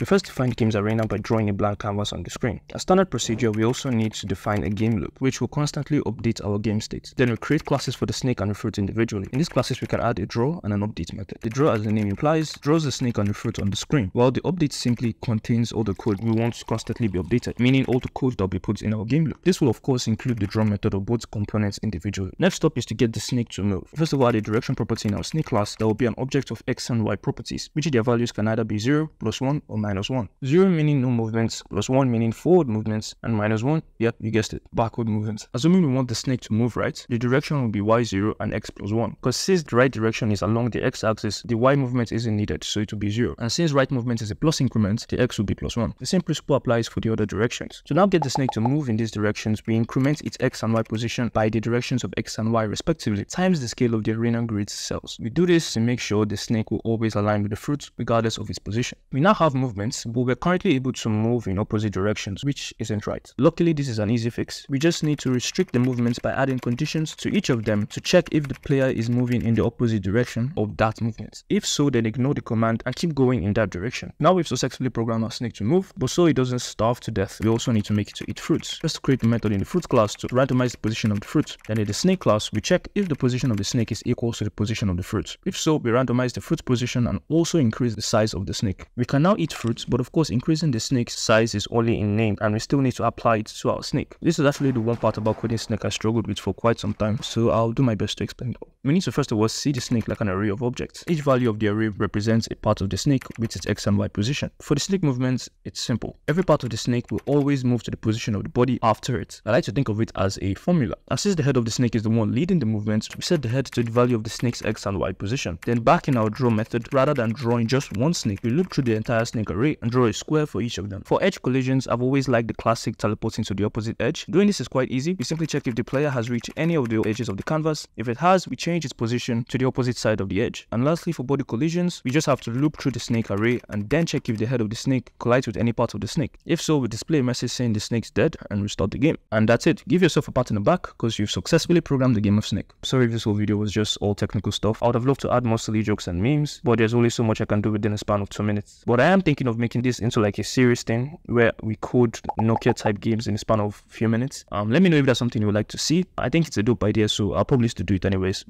We first define the game's arena by drawing a blank canvas on the screen. As standard procedure, we also need to define a game loop, which will constantly update our game state. Then we create classes for the snake and the fruit individually. In these classes, we can add a draw and an update method. The draw, as the name implies, draws the snake and the fruit on the screen, while the update simply contains all the code we want to constantly be updated, meaning all the code that will be put in our game loop. This will of course include the draw method of both components individually. Next up is to get the snake to move. First of all, a direction property in our snake class that will be an object of x and y properties, which their values can either be 0, plus 1, or minus 1. 0 meaning no movements, plus 1 meaning forward movements, and minus 1, yep, you guessed it, backward movements. Assuming we want the snake to move right, the direction will be y0 and x plus 1. Because since the right direction is along the x-axis, the y movement isn't needed, so it will be 0. And since right movement is a plus increment, the x will be plus 1. The same principle applies for the other directions. To now get the snake to move in these directions, we increment its x and y position by the directions of x and y respectively, times the scale of the arena grid cells. We do this to make sure the snake will always align with the fruit regardless of its position. We now have movements, but we're currently able to move in opposite directions, which isn't right. Luckily, this is an easy fix. We just need to restrict the movements by adding conditions to each of them to check if the player is moving in the opposite direction of that movement. If so, then ignore the command and keep going in that direction. Now we've successfully programmed our snake to move, but so it doesn't starve to death, we also need to make it to eat fruits. First, create a method in the fruit class to randomize the position of the fruit. Then in the snake class, we check if the position of the snake is equal to the position of the fruit. If so, we randomize the fruit position and also increase the size of the snake. We can now eat fruits, but of course increasing the snake's size is only in name and we still need to apply it to our snake. This is actually the one part about coding snake I struggled with for quite some time, so I'll do my best to explain it. We need to first of all see the snake like an array of objects. Each value of the array represents a part of the snake with its x and y position. For the snake movements, it's simple. Every part of the snake will always move to the position of the body after it. I like to think of it as a formula. And since the head of the snake is the one leading the movement, we set the head to the value of the snake's x and y position. Then back in our draw method, rather than drawing just one snake, we loop through the entire snake and draw a square for each of them. For edge collisions, I've always liked the classic teleporting to the opposite edge. Doing this is quite easy. We simply check if the player has reached any of the edges of the canvas. If it has, we change its position to the opposite side of the edge. And lastly, for body collisions, we just have to loop through the snake array and then check if the head of the snake collides with any part of the snake. If so, we display a message saying the snake's dead and restart the game. And that's it. Give yourself a pat in the back because you've successfully programmed the game of Snake. Sorry if this whole video was just all technical stuff. I would have loved to add more silly jokes and memes, but there's only so much I can do within a span of two minutes. But I am thinking of making this into like a serious thing where we code Nokia type games in a span of a few minutes. Um, let me know if that's something you would like to see. I think it's a dope idea, so I'll probably still do it anyways.